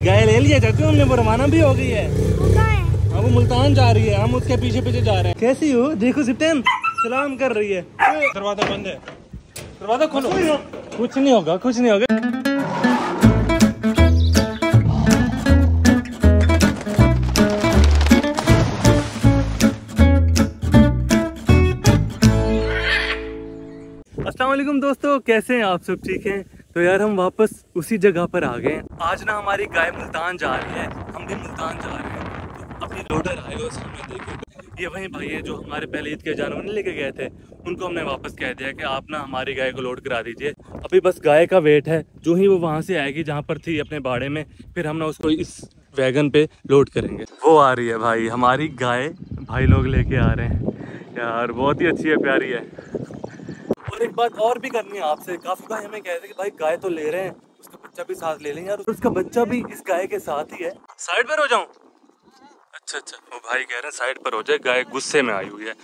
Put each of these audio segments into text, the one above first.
गाय ले लिया चाचू हमने वो रवाना भी हो गई है। वो कहाँ है वो मुल्तान जा रही है हम उसके पीछे पीछे जा रहे हैं। कैसी हो? देखो सिप्टेन सलाम कर रही है। दरवाज़ा बंद है। दरवाज़ा खोलो। कुछ नहीं होगा कुछ नहीं होगा। अस्सलाम वालेकुम दोस्तों कैसे हैं आप सब? ठीक हैं? तो यार हम वापस उसी जगह पर आ गए आज ना हमारी गाय मुल्तान जा रही है। हम भी मुल्तान जा रहे हैं। तो लोडर आएगा उस हमें देखो। ये वही भाई है जो हमारे पहले ईद के जानवर नहीं लेके गए थे। उनको हमने वापस कह दिया कि आप ना हमारी गाय को लोड करा दीजिए। अभी बस गाय का वेट है। जो ही वो वहाँ से आएगी, जहाँ पर थी अपने बाड़े में, फिर हम ना उसको इस वैगन पे लोड करेंगे। वो आ रही है भाई। हमारी गाय भाई लोग लेके आ रहे हैं। यार, बहुत ही अच्छी है, प्यारी है। और एक बात और भी करनी है आपसे। काफ़ी भाई हमें कह रहे थे कि भाई गाय तो ले रहे हैं, उसका बच्चा भी साथ ले लेंगे यार उसका बच्चा भी इस गाय के साथ ही है। साइड पर हो जाऊँ? अच्छा अच्छा वो भाई कह रहे हैं साइड पर हो जाए, गाय गुस्से में आई हुई है।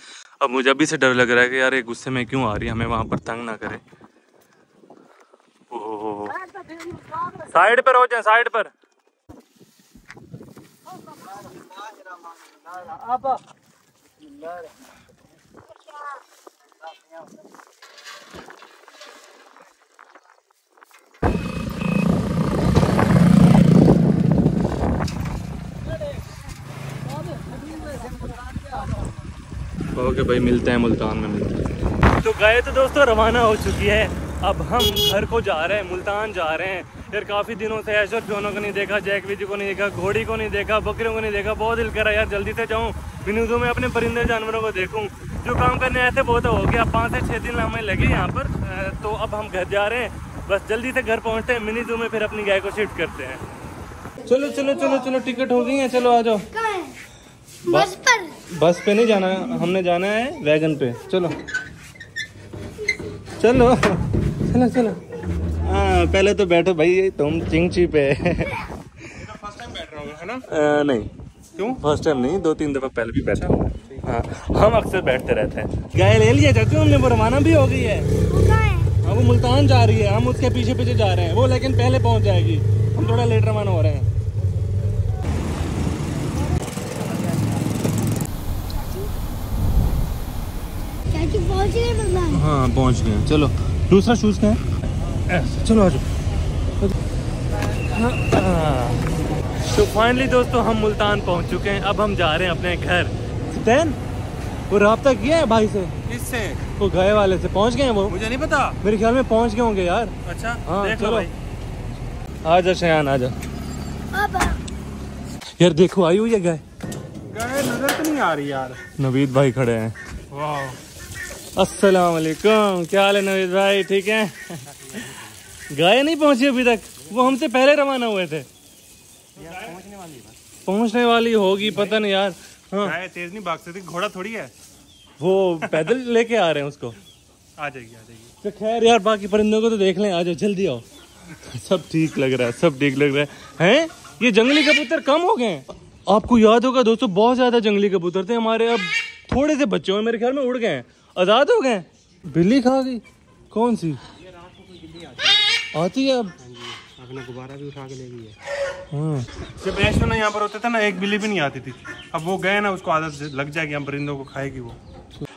अब मुझे अभी से डर लग रहा है कि यार ये गुस्से में क्यों आ रही है, हमें वहाँ पर तंग ना करे। ओहो। साइड पर हो जाए, साइड पर। ओके भाई, मिलते हैं मुल्तान में, मिलते हैं। तो गए तो दोस्तों, रवाना हो चुकी है। अब हम घर को जा रहे हैं, मुल्तान जा रहे हैं। यार काफ़ी दिनों से ऐश्वर फ्योनों को नहीं देखा, जैक विजी को नहीं देखा, घोड़ी को नहीं देखा, बकरियों को नहीं देखा। बहुत दिल कर करा यार, जल्दी से जाऊँ। बिनूजों में अपने परिंदे जानवरों को देखूँ। जो काम करने आए थे वो तो हो गया। अब पाँच से छः दिन हमें लगे यहाँ पर। तो अब हम घर जा रहे हैं। बस जल्दी से घर पहुँचते हैं। मिनी जू में फिर अपनी गाय को शिफ्ट करते हैं। चलो चलो चलो चलो टिकट हो गई है। चलो आ जाओ। बस पर। बस पे नहीं जाना हमने जाना है वैगन पे। चलो। चलो। चलो चलो। हाँ पहले तो बैठो भाई। तुम चिंगची पे फ़र्स्ट टाइम बैठ रहा हूँ है ना? आ, नहीं। क्यों? फ़र्स्ट टाइम नहीं। दो तीन दफ़ा पहले भी बैठा हूँ। हाँ हम अक्सर बैठते रहते हैं। गाय ले लिया चाचू हमने वो रवाना भी हो गई है। वो हाँ। वो मुल्तान जा रही है हम उसके पीछे पीछे जा रहे हैं। वो लेकिन पहले पहुँच जाएगी। हम थोड़ा लेट रवाना हो रहे हैं। चाचू पहुँच गए हाँ पहुँच गए चलो दूसरा शूज़ का है? चलो आ जाओ। तो फाइनली दोस्तों हम मुल्तान पहुँच चुके हैं। अब हम जा रहे हैं अपने घर। सैन वो रहा किया है भाई से? किससे? वो गए वाले से पहुँच गए हैं वो? मुझे नहीं पता। मेरे ख्याल में पहुँच गए होंगे यार। अच्छा हाँ चलो। भाई। आ जा शयान आ जा यार देखो आई हुई है गाय गाय नज़र तो नहीं आ रही यार। नवीद भाई खड़े हैं। वाह। अस्सलाम वालेकुम क्या हाल है नवीद भाई ठीक है? गाय नहीं पहुँची अभी तक वो हमसे पहले रवाना हुए थे। पहुँचने वाली होगी पता नहीं यार। हाँ। गाय तेज नहीं भाग सकती घोड़ा थोड़ी है। वो पैदल लेके आ रहे हैं उसको। आ जाएगी आ जाएगी। तो खैर यार बाकी परिंदों को तो देख लें आ जाओ जल्दी आओ। सब ठीक लग रहा है सब ठीक लग रहा है। हैं? ये जंगली कबूतर कम हो गए आपको याद होगा दोस्तों बहुत ज़्यादा जंगली कबूतर थे हमारे। अब थोड़े से बच्चे हुए मेरे ख्याल में उड़ गए हैं। आज़ाद हो गए बिल्ली खा गई। कौन सी? आती है अब। अपना गुब्बारा भी उठा के ले गई है। हाँ। जब ऐश्वर्य ना यहाँ पर होते थे ना एक बिल्ली भी नहीं आती थी। अब वो गए ना, उसको आदत लग जाएगी, हम परिंदों को खाएगी वो।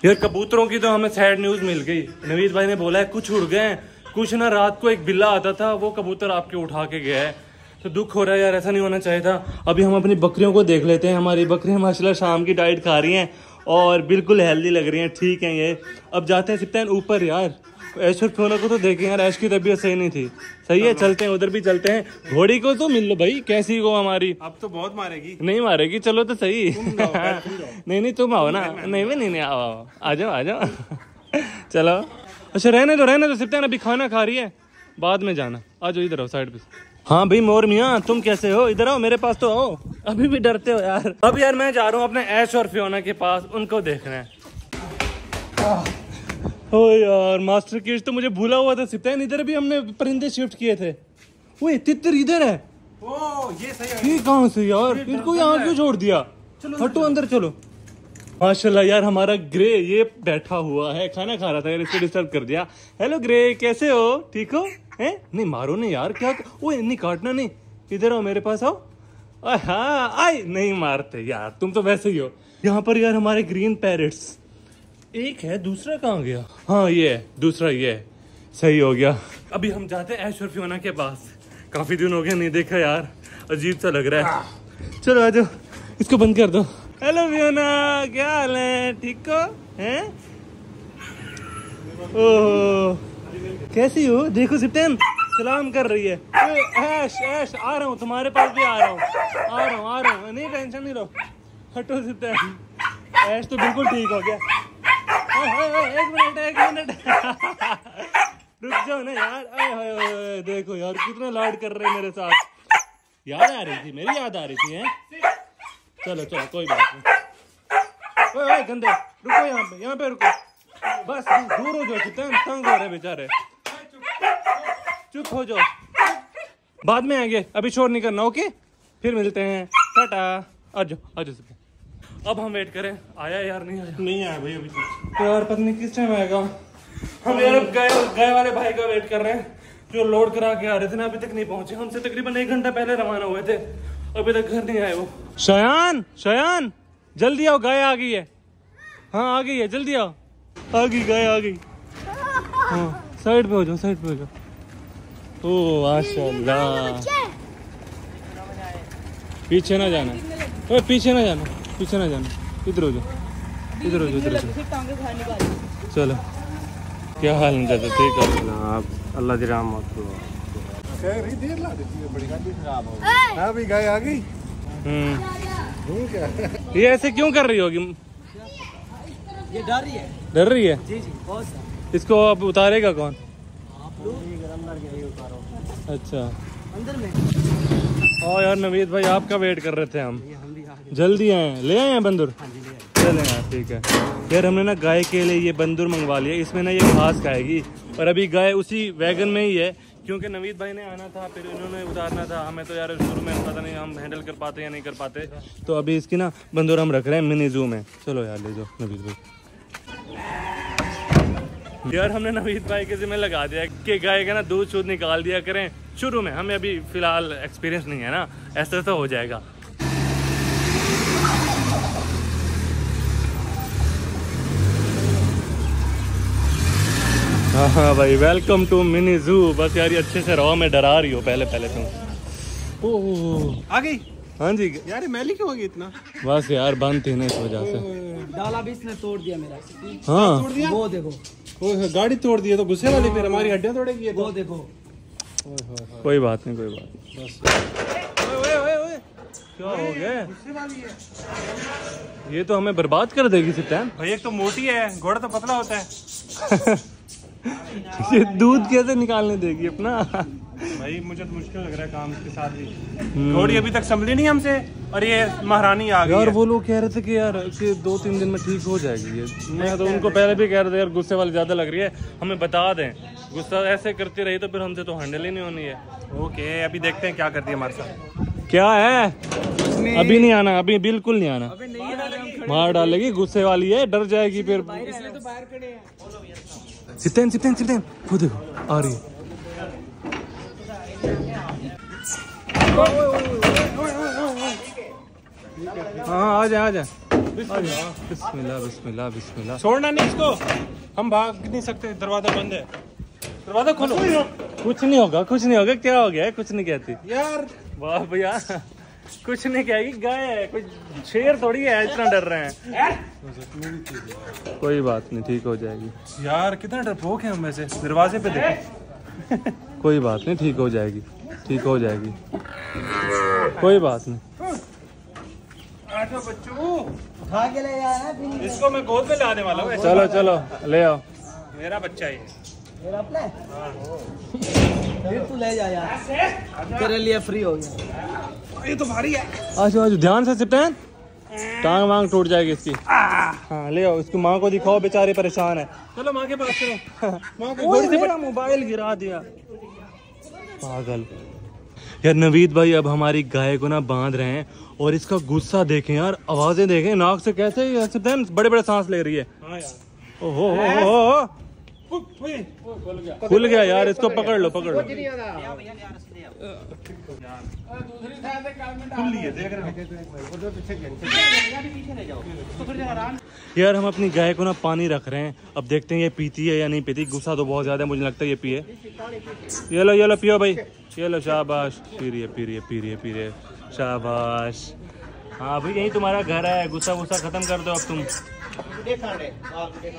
यार, कबूतरों की तो हमें सैड न्यूज़ मिल गई। नवीद भाई ने बोला है, कुछ उड़ गए हैं। कुछ ना, रात को एक बिल्ला आता था, वो कबूतर आपके उठा के गया है। तो दुख हो रहा है यार, ऐसा नहीं होना चाहिए था। अभी हम अपनी बकरियों को देख लेते हैं, हमारी बकरियाँ माशाल्लाह शाम की डाइट खा रही हैं और बिल्कुल हेल्दी लग रही हैं, ठीक हैं ये। अब जाते हैं सिप्तान ऊपर यार। ऐश्वर फ्योना को तो देखे यार ऐश की तबीयत सही नहीं थी। सही है चलते हैं उधर भी चलते हैं। घोड़ी को तो मिल लो भाई कैसी को हमारी? अब तो बहुत मारेगी। नहीं मारेगी चलो तो सही। नहीं नहीं तुम आओ ना। नहीं नहीं नहीं नहीं आओ आओ। आ जाओ आ जाओ। चलो। अच्छा रहने दो रहने दो सिप्तान अभी खाना खा रही है। बाद में जाना। आ जाओ इधर आओ साइड पे। हाँ भाई मोर मियाँ तुम कैसे हो? इधर आओ मेरे पास तो आओ। अभी भी डरते हो यार। अब यार मैं जा रहा हूँ अपने ऐश और फियोना के पास उनको देखना। है ओ यार मास्टर किड्स तो मुझे भूला हुआ था सिप्तान इधर भी हमने परिंदे शिफ्ट किए थे। वो तितर इधर है। ओ ये सही है। ये कहाँ से यार? इनको यहाँ क्यों छोड़ दिया? हटो अंदर चलो। माशाल्लाह यार हमारा ग्रे ये बैठा हुआ है खाना खा रहा था यार इसको डिस्टर्ब कर दिया। हेलो ग्रे कैसे हो? ठीक हो? हैं? नहीं मारो नहीं यार क्या ओ नहीं काटना नहीं। इधर आओ मेरे पास आओ। हाँ आई नहीं मारते यार तुम तो वैसे ही हो। यहाँ पर यार हमारे ग्रीन पैरेट्स एक है दूसरा कहाँ गया? हाँ ये है दूसरा ये है। सही हो गया। अभी हम जाते हैं ऐश और फियोना के पास। काफ़ी दिन हो गया नहीं देखा यार। अजीब सा लग रहा है। चलो आ जाओ इसको बंद कर दो। हेलो फियोना क्या हाल है? ठीक हो? हैं? ओह कैसी हो? देखो सिप्टेन सलाम कर रही है। ऐश ऐश आ रहा हूँ तुम्हारे पास भी आ रहा हूँ। आ रहा हूँ आ रहा हूँ। नहीं टेंशन नहीं लो हटो सिप्टेन ऐश तो बिल्कुल ठीक हो गया। एक मिनट एक मिनट रुक जाओ ना यार। ओए, देखो यार कितना लाड कर रहे मेरे साथ। याद आ रही थी मेरी याद आ रही थी हैं? चलो चलो कोई बात नहीं। ओए गंदे रुको यहाँ पे यहाँ पे रुको। बस दूर हो जाओ कितना तंग हो रहे बेचारे। चुप हो जाओ। बाद में आएँगे अभी शोर नहीं करना ओके? फिर मिलते हैं। टाटा। आ जाओ आ जाओ सब। अब हम वेट करें। आया यार नहीं आया? नहीं आया भाई अभी तक तो यार पत्नी किस टाइम आएगा। हम यार अब गए गए वाले भाई का वेट कर रहे हैं जो लोड करा के आ रहे थे ना अभी तक नहीं पहुँचे। हमसे तकरीबन एक घंटा पहले रवाना हुए थे। अभी तक घर नहीं आए वो। शयान शयान जल्दी आओ गाय आ गई है। हाँ आ गई है जल्दी आओ। आ गई गाय आ गई। हाँ साइड पे हो जाओ साइड पे हो जाओ। ओ माशाल्लाह। पीछे ना जाना। ओए पीछे ना जाना। पीछे ना जाना। इधर हो जाओ इधर हो जाओ इधर हो जाओ चलो। क्या हाल है ठीक है? आप अल्लाह जी हाँ। आ गई? हम्म। ये ऐसे क्यों कर रही होगी? ये डर रही है। डर रही है? जी जी बहुत इसको अब उतारेगा कौन? आप लोग? अंदर अच्छा। अंदर में। ओ यार नवीद भाई आपका वेट कर रहे थे हम जल्दी आए ले आए हैं बंदूर? हाँ। चले यार ठीक है। यार हमने ना गाय के लिए ये बंदूर मंगवा लिया इसमें ना ये घास खाएगी। और अभी गाय उसी वैगन में ही है क्योंकि नवीद भाई ने आना था फिर इन्होंने उतारना था। हमें तो यार शुरू में पता नहीं हम हैंडल कर पाते या नहीं कर पाते। तो अभी इसकी ना बंदूर हम रख रहे हैं मिनी जू में। चलो यार ले जाओ नवीद भाई। यार हमने नवीद भाई के जिम्मे लगा दिया कि गाय का ना दूध शूध निकाल दिया करें। शुरू में हमें अभी फ़िलहाल एक्सपीरियंस नहीं है ना। ऐसा तो हो जाएगा। हाँ हाँ भाई वेलकम टू मिनी जू बस यार ये अच्छे से रहो मैं डरा रही हो पहले पहले तुम। ओह आ गई? हाँ जी। यार ये मैली क्यों हो गई इतना? बस यार बंद थी ना इस वजह से। डाला भी इसने तोड़ दिया मेरा। हाँ। तोड़ दिया? वो देखो। ओ, गाड़ी तोड़ दी है तो गुस्से वाली फिर हमारी हड्डियाँ तोड़ेगी ये तो। वो देखो। कोई बात नहीं कोई बात नहीं। ओए ओए ओए क्या हो गया? गुस्से वाली है। ये तो हमें बर्बाद कर देगी सिप्तान भाई एक तो मोटी है घोड़ा तो पतला होता है। ये दूध कैसे निकालने देगी अपना? भाई मुझे तो मुश्किल लग रहा है काम के साथ भी घोड़ी अभी तक संभली नहीं हमसे? और ये महारानी आ गई यार वो लोग कह रहे थे कि यार कि दो तीन दिन में ठीक हो जाएगी ये। मैं तो उनको पहले भी कह रहे थे यार गुस्से वाली ज़्यादा लग रही है हमें बता दें। गुस्सा ऐसे करती रही तो फिर हमसे तो हैंडल ही नहीं होनी है। ओके अभी देखते हैं क्या करती है हमारे साथ। क्या है? अभी नहीं आना अभी बिल्कुल नहीं आना। मार डालेगी गुस्से वाली है डर जाएगी फिर। सिप्तेन सिप्तेन सिप्तेन वो देखो आ रही है हाँ आ जा आ जा बिस्मिल्लाह बिस्मिल्लाह बिस्मिल्लाह छोड़ना नहीं इसको। हम भाग नहीं सकते दरवाज़ा बंद है। दरवाज़ा खोलो। कुछ नहीं होगा कुछ नहीं होगा क्या हो गया कुछ नहीं कहती। यार। वाह भैया कुछ नहीं कहेगी गाय है कुछ शेर थोड़ी है इतना डर रहे हैं। कोई बात नहीं ठीक हो जाएगी। यार कितना डरपोक है हम वैसे दरवाजे पे देखो। कोई बात नहीं ठीक हो जाएगी ठीक हो जाएगी। कोई बात नहीं। आठो बच्चू। उठा के ले इसको मैं गोद में लाने वाला हूँ चलो चलो ले आओ। मेरा बच्चा है मेरा अपना है? तू ले जा यार। तेरे लिए फ्री हो गया। ये तो भारी है। आज आज ध्यान से सिप्टेन टांग वांग टूट जाएगी इसकी। हाँ ले आओ इसकी माँ को दिखाओ बेचारी परेशान है। चलो माँ के पास चलो। माँ के ओए, मेरा मोबाइल गिरा दिया। पागल। यार नवीद भाई अब हमारी गाय को ना बाँध रहे हैं और इसका गुस्सा देखें यार आवाज़ें देखें नाक से कैसे बड़े बड़े सांस ले रही है। हाँ यार। ओहो हो? हो, हो, खुल गया यार, इसको पकड़ लो पकड़ लो। यार, हम अपनी गाय को ना पानी रख रहे हैं। अब देखते हैं ये पीती है या नहीं पीती। गुस्सा तो बहुत ज़्यादा है, मुझे लगता है ये पिए। ये लो ये लो, पियो भाई। ये लो, शाबाश। पी रही है पी रही है पी रही है पी रही है शाबाश। हाँ भाई यही तुम्हारा घर है। गुस्सा गुस्सा खत्म कर दो अब तुम।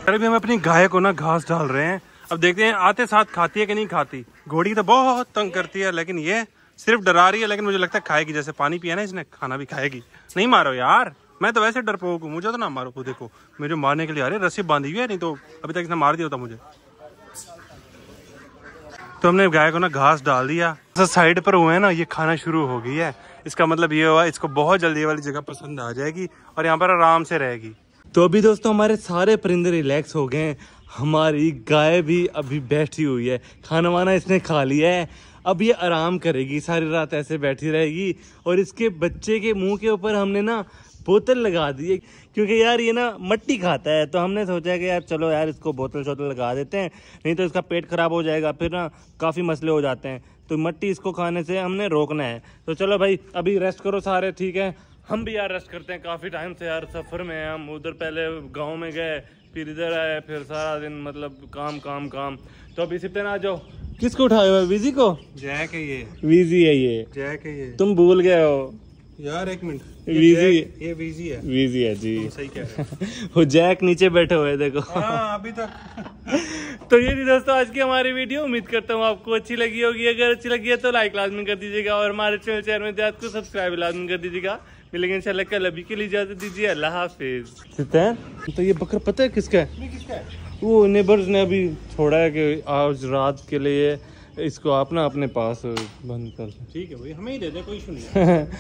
अरे भी हम अपनी गाय को ना घास डाल रहे हैं। अब देखते हैं, आते साथ खाती है कि नहीं खाती? घोड़ी तो बहुत तंग करती है, लेकिन ये सिर्फ़ डरा रही है, लेकिन मुझे लगता है खाएगी। जैसे पानी पिया ना इसने, खाना भी खाएगी। नहीं मारो यार, मैं तो वैसे डरपोक हूँ। मुझे तो ना मारो, खुदे को मुझे मारने के लिए आ रही है रस्सी बांधी हुई है, नहीं तो अभी तक इसने मार दिया होता मुझे। तो हमने गाय को ना घास डाल दिया। साइड पर हुए ना, ये खाना शुरू हो गई है। इसका मतलब ये हुआ, इसको बहुत जल्दी वाली जगह पसंद आ जाएगी और यहाँ पर आराम से रहेगी। तो अभी दोस्तों हमारे सारे परिंदे रिलैक्स हो गए हैं। हमारी गाय भी अभी बैठी हुई है। खाना वाना इसने खा लिया है। अब ये आराम करेगी, सारी रात ऐसे बैठी रहेगी। और इसके बच्चे के मुँह के ऊपर हमने ना बोतल लगा दी है, क्योंकि यार ये ना मट्टी खाता है। तो हमने सोचा कि यार चलो यार इसको बोतल शोतल लगा देते हैं, नहीं तो इसका पेट खराब हो जाएगा, फिर ना काफ़ी मसले हो जाते हैं। तो मट्टी इसको खाने से हमने रोकना है। तो चलो भाई अभी रेस्ट करो सारे ठीक है? हम भी यार रेस्ट करते हैं काफ़ी टाइम से यार सफ़र में हैं हम। उधर पहले गाँव में गए फिर इधर आए फिर सारा दिन मतलब काम काम काम। तो अभी सिर्फ़ आ जाओ किसको उठाए हुए? विजी को? जैक है ये। विजी है ये। जैक है ये। तुम भूल गए हो। यार एक मिनट। वीजी ये वीजी है। विजी है जी। सही कह रहे हो। वो जैक नीचे बैठे हुए देखो। हाँ अभी तक। तो ये थी दोस्तों आज की हमारी वीडियो। उम्मीद करता हूँ आपको अच्छी लगी होगी। अगर अच्छी लगी है तो लाइक लाजमी कर दीजिएगा और हमारे चैनल चैनल में देहात को सब्सक्राइब लाजमी कर दीजिएगा। मिलेंगे इंशाल्लाह कल। अभी के लिए इजाज़त दीजिए। अल्लाह हाफिज। तो ये बकर पता है किसका है? वो नेबर्स ने अभी छोड़ा है कि आज रात के लिए इसको आप ना अपने पास बंद कर। ठीक है भाई हमें ही दे दे कोई इशू नहीं है।